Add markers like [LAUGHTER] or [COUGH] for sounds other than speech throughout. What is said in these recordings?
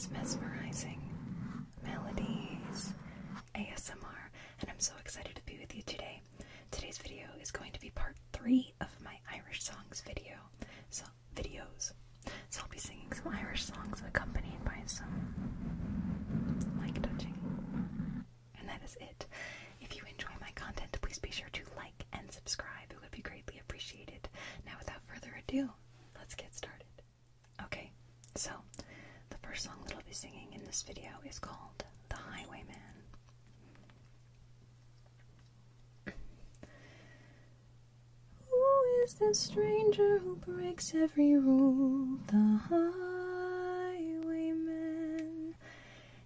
these mesmerizing melodies, ASMR, and I'm so excited to be with you today. Today's video is going to be part three of my Irish songs video. So videos. So I'll be singing some Irish songs accompanied by some mic touching. And that is it. If you enjoy my content, please be sure to like and subscribe. It would be greatly appreciated. Now, without further ado, let's get started. Okay, so first song that I'll be singing in this video is called The Highwayman. Who is the stranger who breaks every rule? The highwayman.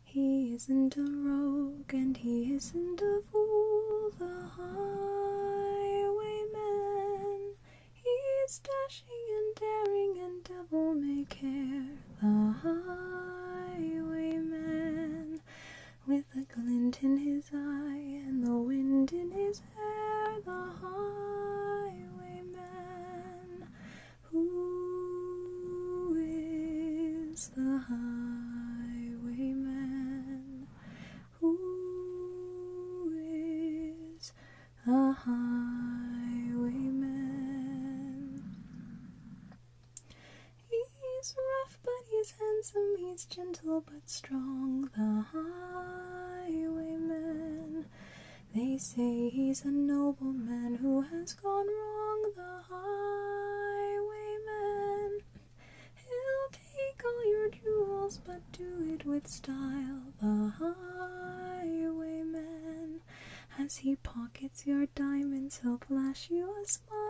He isn't a rogue and he isn't a fool. The highwayman. He's dashing and daring and devil may care. The highwayman. Glint in his eye and the wind in his hair. The highwayman. Who is the highwayman? Who is the highwayman? He's rough but he's handsome, he's gentle but strong, say he's a nobleman who has gone wrong, the highwayman. He'll take all your jewels but do it with style, the highwayman. As he pockets your diamonds, he'll flash you a smile,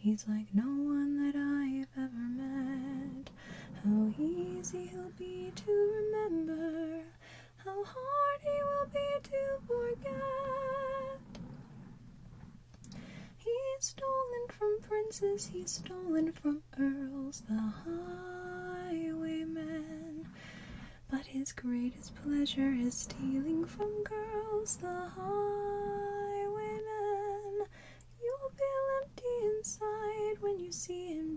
He's like no one that I've ever met. How easy he'll be to remember, how hard he will be to forget. He's stolen from princes, he's stolen from earls, the highwayman. But his greatest pleasure is stealing from girls, the highwayman.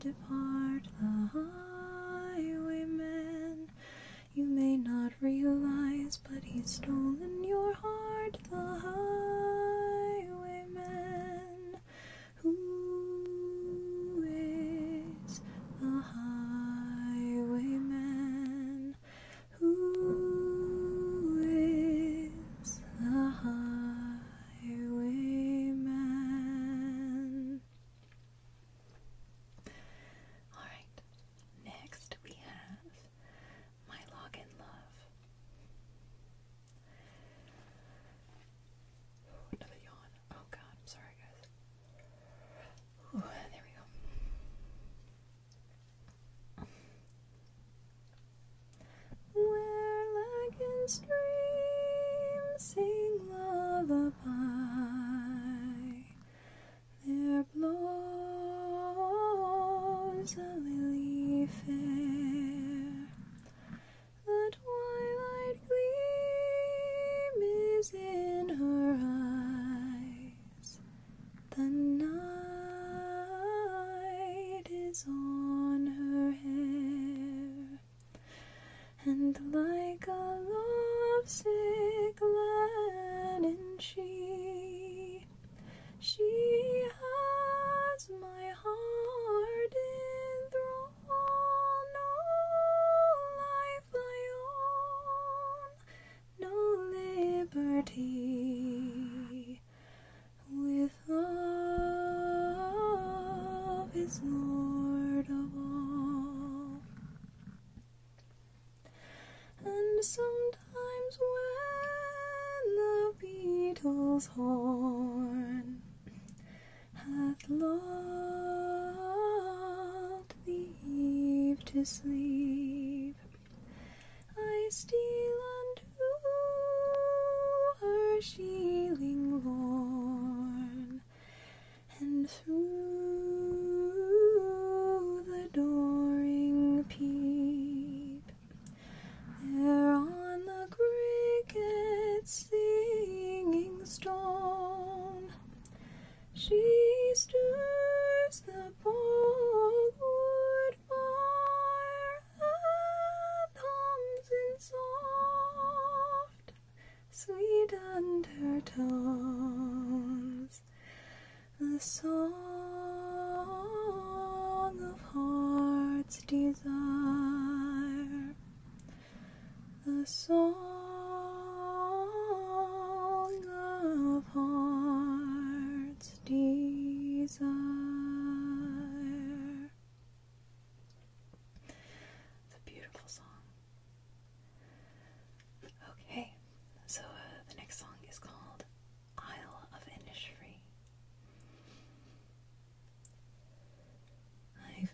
Depart, the highwayman. You may not realize, but he's stolen and like a lovesick lad and she, she to sleep,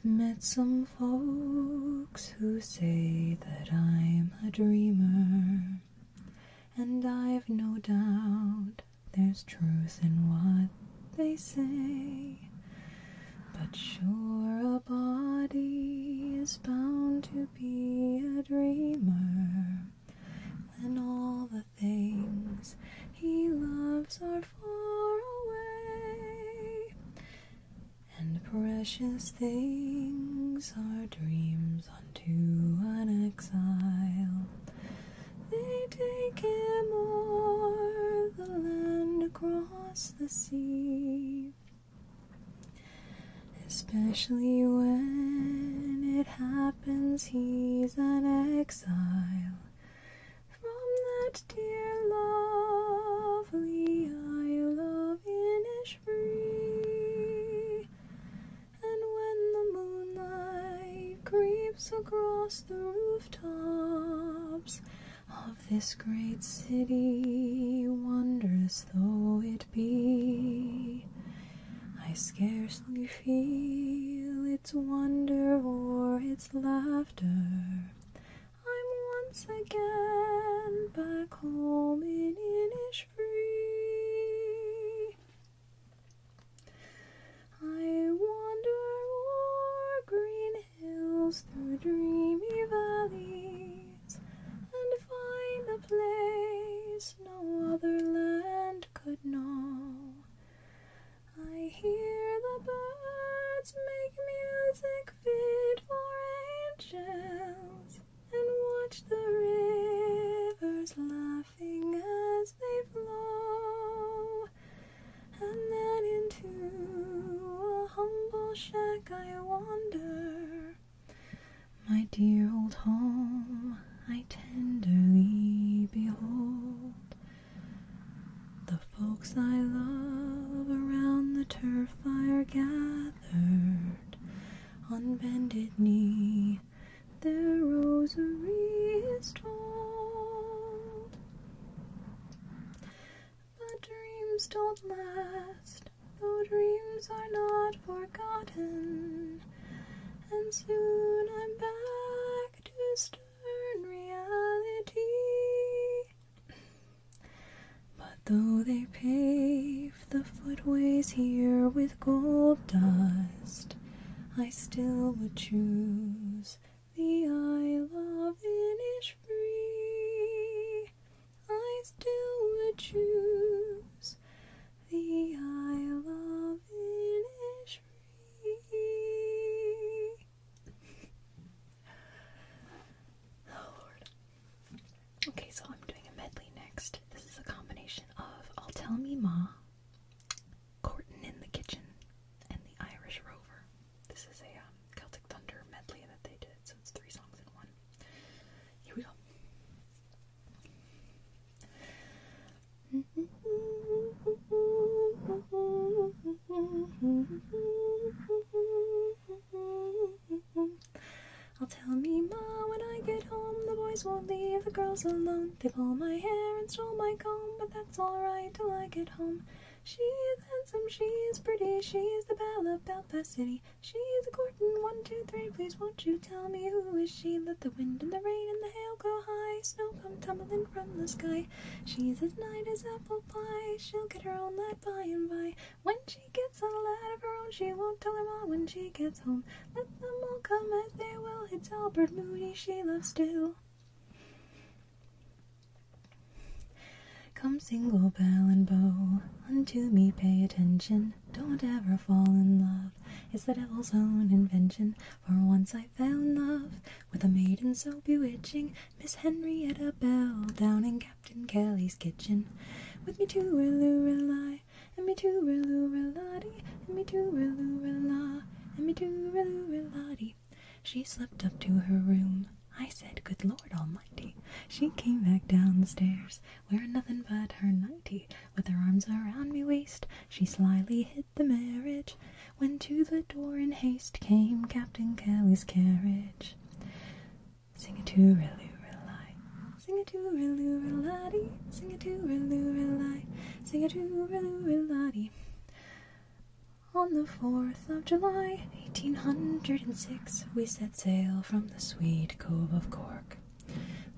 met some folks who say that I'm a dreamer, and I've no doubt there's truth in what they say. But sure, a body is bound to be a dreamer when all the things he loves are far away, and precious things are dreams unto an exile. They take him o'er the land across the sea, especially when it happens he's an exile from that dear across the rooftops of this great city, wondrous though it be, I scarcely feel its wonder or its laughter. I'm once again back home in Innisfree. I wander o'er green through dreamy valleys and find a place no other land could know. I hear the birds make music fit for angels and watch the rivers laughing as they flow. And then into a humble shack I wander. Dear old home I tenderly behold. The folks I love around the turf fire gathered on bended knee, their rosary is told. But dreams don't last, though dreams are not forgotten, and soon I'm back to stern reality. But though they pave the footways here with gold dust, I still would choose the Isle of Innisfree. I still would choose the Isle of Innisfree. Oh Lord. Okay, so I'm doing a medley next. This is a combination of I'll Tell Me Ma, Courtin' in the Kitchen, and The Irish Rover. This is a um, Celtic Thunder medley that they did, so it's three songs in one. Here we go. I'll tell me ma when I get home. The boys won't leave the girls alone. They pull my hair and stole my comb, but that's alright till I get home. She is handsome, she is pretty, she is the belle of Belfast City. She is a courtin', one, two, three. Please won't you tell me who is she? Let the wind and the rain and the hail go high. Snow come tumbling from the sky. She's as nice as apple pie. She'll get her own lad by and by. When she gets a lad of her own, she won't tell her ma when she gets home. Let them all come as they will. It's Albert Mooney she loves still. Come single bell and bow, unto me pay attention. Don't ever fall in love, it's the devil's own invention. For once I fell in love with a maiden so bewitching, Miss Henrietta Bell, down in Captain Kelly's kitchen. With me to rillu rely, and me to rillu relati, and me to rillu rela, and me to rillu relati. She slipped up to her room. I said, Good Lord Almighty. She came back down the stairs, wearing nothing but her nightie. With her arms around me waist, she slyly hid the marriage. When to the door in haste came Captain Kelly's carriage. Sing it to Rilly, sing it to Rilly, sing it to Rilly, sing it to Rilly. On the 4th of July, 1806, we set sail from the sweet cove of Cork.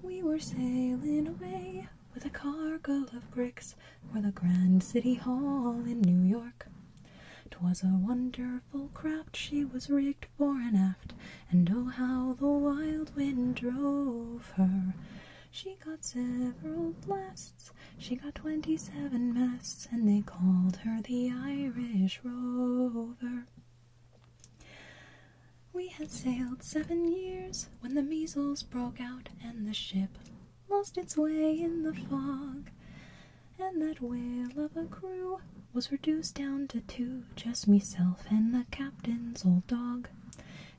We were sailing away with a cargo of bricks for the Grand City Hall in New York. 'Twas a wonderful craft, she was rigged fore and aft, and oh how the wild wind drove her. She got several blasts, she got twenty-seven masts, and they called her the Irish Rover. We had sailed seven years when the measles broke out and the ship lost its way in the fog. And that whale of a crew was reduced down to two, just meself and the captain's old dog.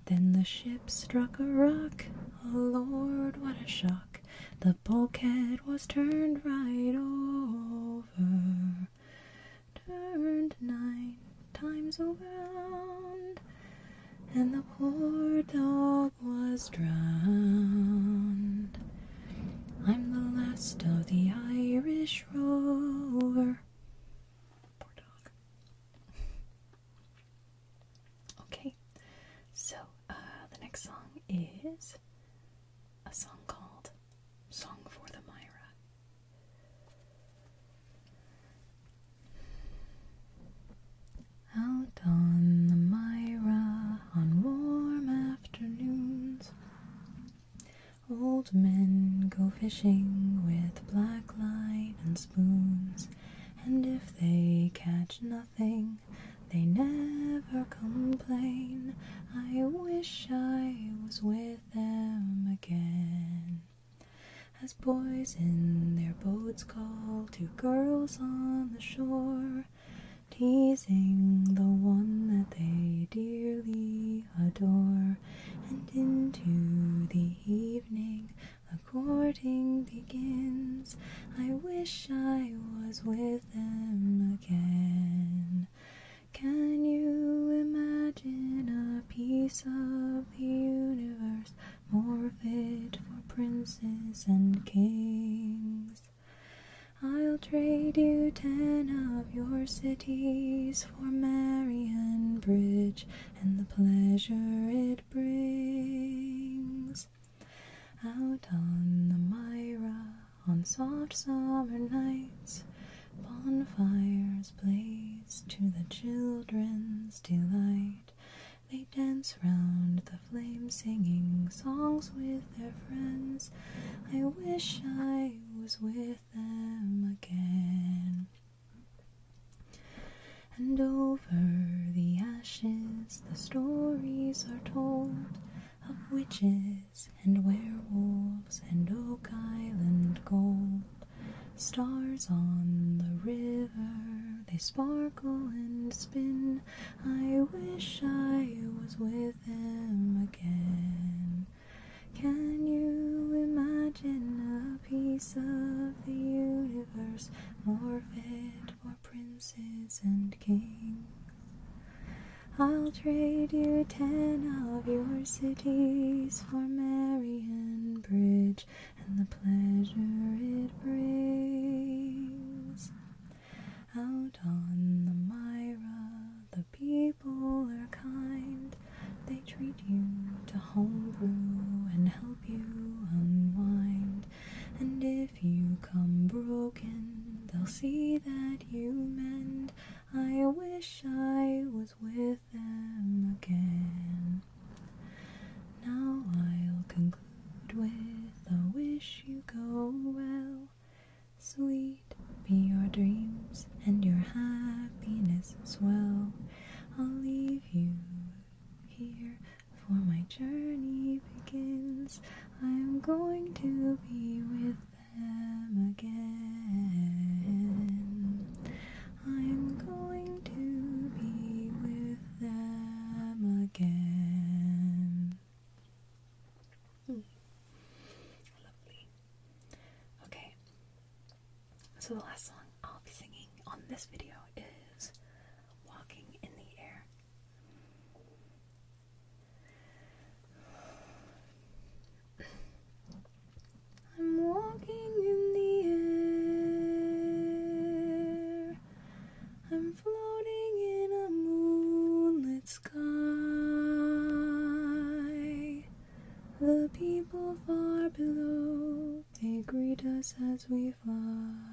Then the ship struck a rock, oh Lord, what a shock! The bulkhead was turned right over, turned nine times around, and the poor dog was drowned. I'm the last of the Irish rover. Poor dog. [LAUGHS] Okay, so uh, the next song is a song called Song for the Mira. Out on the Mira on warm afternoons, old men go fishing with black line and spoons, and if they catch nothing, they never boys in their boats call to girls on the shore, teasing the one that they dearly adore, and into the evening the courting begins. I wish I was with them again. Can you imagine a piece of the universe more fit for princes and kings? I'll trade you ten of your cities for Marion Bridge and the pleasure it brings. Out on the Mira, on soft summer nights, bonfires blaze to the children's delight. They dance round the flame, singing songs with their friends. I wish I was with them again. And over the ashes, the stories are told of witches and werewolves and Oak Island gold. Stars on the river, they sparkle and spin. I wish I was with them again. Can you imagine a piece of the universe more fit for princes and kings? I'll trade you ten of your cities for Marion Bridge and the pleasure it brings. Out on the Mira, the people are kind. They treat you to homebrew and help you unwind. And if you come broken, they'll see that you mend. I wish I was with them again. Now I'll conclude with a wish you go well. Sweet be your dreams and your happiness swell. I'll leave you here for my journey begins. I'm going to be with them again. us as we fly.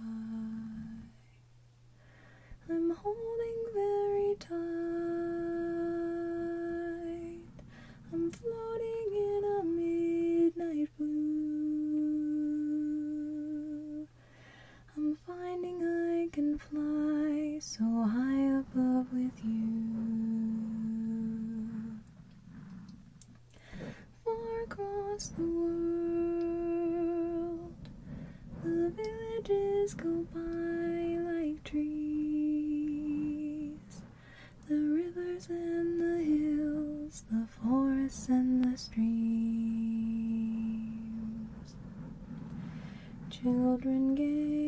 Go by like trees, the rivers and the hills, the forests and the streams. Children gay.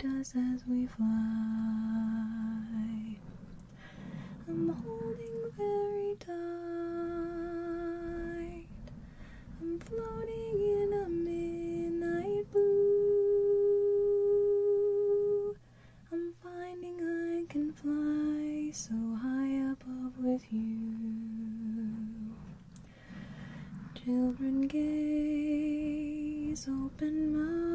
us as we fly. I'm holding very tight. I'm floating in a midnight blue. I'm finding I can fly so high above with you. Children gaze, open mouth.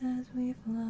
as we fly.